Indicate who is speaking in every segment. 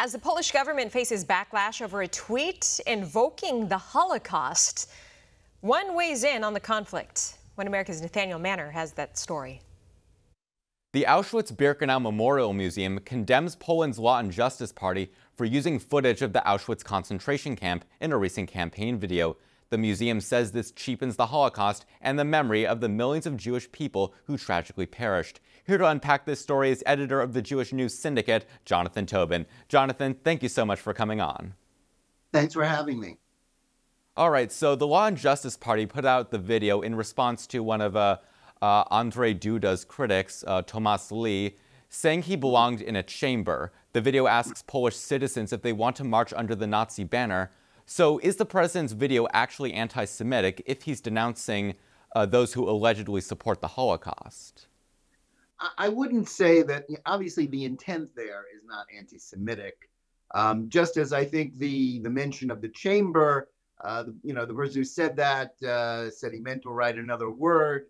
Speaker 1: As the Polish government faces backlash over a tweet invoking the Holocaust, one weighs in on the conflict. One America's Nathaniel Manner has that story.
Speaker 2: The Auschwitz-Birkenau Memorial Museum condemns Poland's Law and Justice Party for using footage of the Auschwitz concentration camp in a recent campaign video. The museum says this cheapens the Holocaust and the memory of the millions of Jewish people who tragically perished. Here to unpack this story is editor of the Jewish News Syndicate, Jonathan Tobin. Jonathan, thank you so much for coming on.
Speaker 3: Thanks for having me.
Speaker 2: All right, so the Law and Justice Party put out the video in response to one of uh, uh, Andre Duda's critics, uh, Tomasz Lis, saying he belonged in a chamber. The video asks Polish citizens if they want to march under the Nazi banner. So is the president's video actually anti-Semitic if he's denouncing uh, those who allegedly support the Holocaust?
Speaker 3: I wouldn't say that. Obviously, the intent there is not anti-Semitic. Um, just as I think the the mention of the chamber, uh, the, you know, the person who said that uh, said he meant to write another word.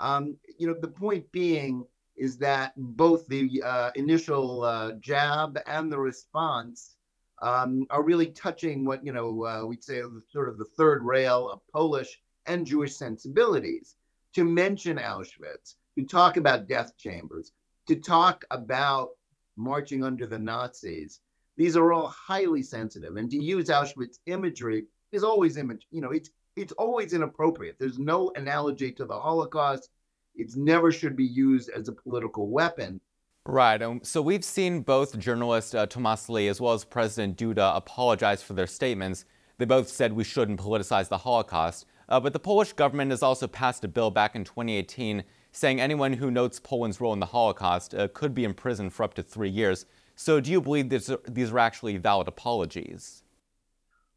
Speaker 3: Um, you know, the point being is that both the uh, initial uh, jab and the response um, are really touching what you know uh, we'd say sort of the third rail of Polish and Jewish sensibilities. To mention Auschwitz, to talk about death chambers, to talk about marching under the Nazis, these are all highly sensitive. And to use Auschwitz imagery is always image. You know, it's it's always inappropriate. There's no analogy to the Holocaust. It never should be used as a political weapon.
Speaker 2: Right. Um, so we've seen both journalist uh, Tomasz Lis as well as President Duda apologize for their statements. They both said we shouldn't politicize the Holocaust. Uh, but the Polish government has also passed a bill back in 2018 saying anyone who notes Poland's role in the Holocaust uh, could be imprisoned for up to three years. So do you believe this, these are actually valid apologies?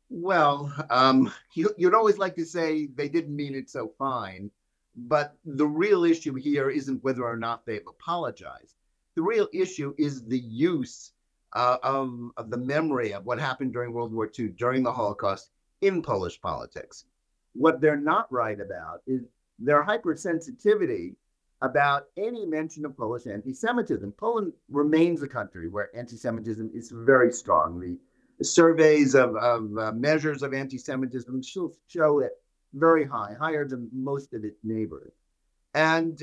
Speaker 3: Well, um, you, would always like to say they didn't mean it so fine. But the real issue here isn't whether or not they've apologized the real issue is the use uh, of, of the memory of what happened during World War II, during the Holocaust, in Polish politics. What they're not right about is their hypersensitivity about any mention of Polish anti Semitism. Poland remains a country where anti Semitism is very strong. The, surveys of, of uh, measures of anti Semitism show, it very high, higher than most of its neighbors. And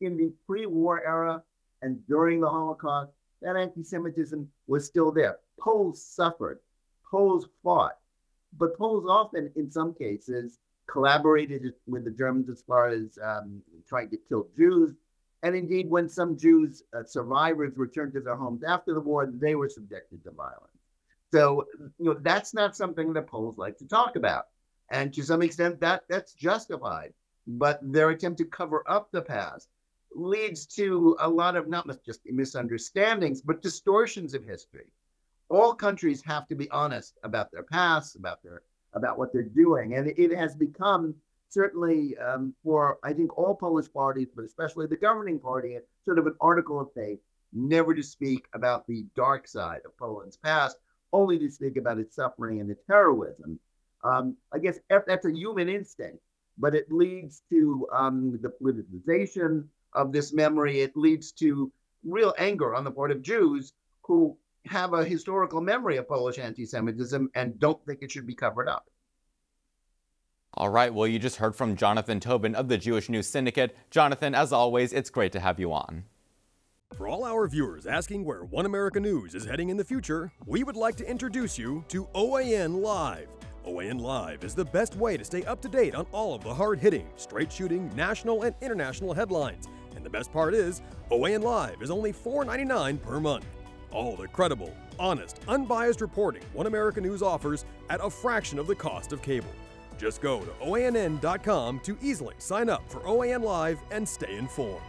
Speaker 3: in the pre war era, and during the Holocaust, that anti Semitism was still there. Poles suffered, Poles fought, but Poles often, in some cases, collaborated with the Germans as far as um, trying to kill Jews. And indeed, when some Jews, uh, survivors, returned to their homes after the war, they were subjected to violence. So, you know, that's not something that Poles like to talk about. And to some extent, that that's justified. But their attempt to cover up the past leads to a lot of not just misunderstandings, but distortions of history. All countries have to be honest about their past, about their about what they're doing, and it has become certainly um, for I think all Polish parties, but especially the governing party, sort of an article of faith, never to speak about the dark side of Poland's past, only to speak about its suffering and its heroism. Um, I guess that's a human instinct, but it leads to um, the politicization of this memory, it leads to real anger on the part of Jews who have a historical memory of Polish anti Semitism and don't think it should be covered up.
Speaker 2: All right, well, you just heard from Jonathan Tobin of the Jewish News Syndicate. Jonathan, as always, it's great to have you on.
Speaker 4: For all our viewers asking where One America News is heading in the future, we would like to introduce you to OAN Live. OAN Live is the best way to stay up to date on all of the hard hitting, straight shooting, national, and international headlines and the best part is, OAN Live is only $4.99 per month. All the credible, honest, unbiased reporting One America News offers at a fraction of the cost of cable. Just go to OANN.com to easily sign up for OAN Live and stay informed.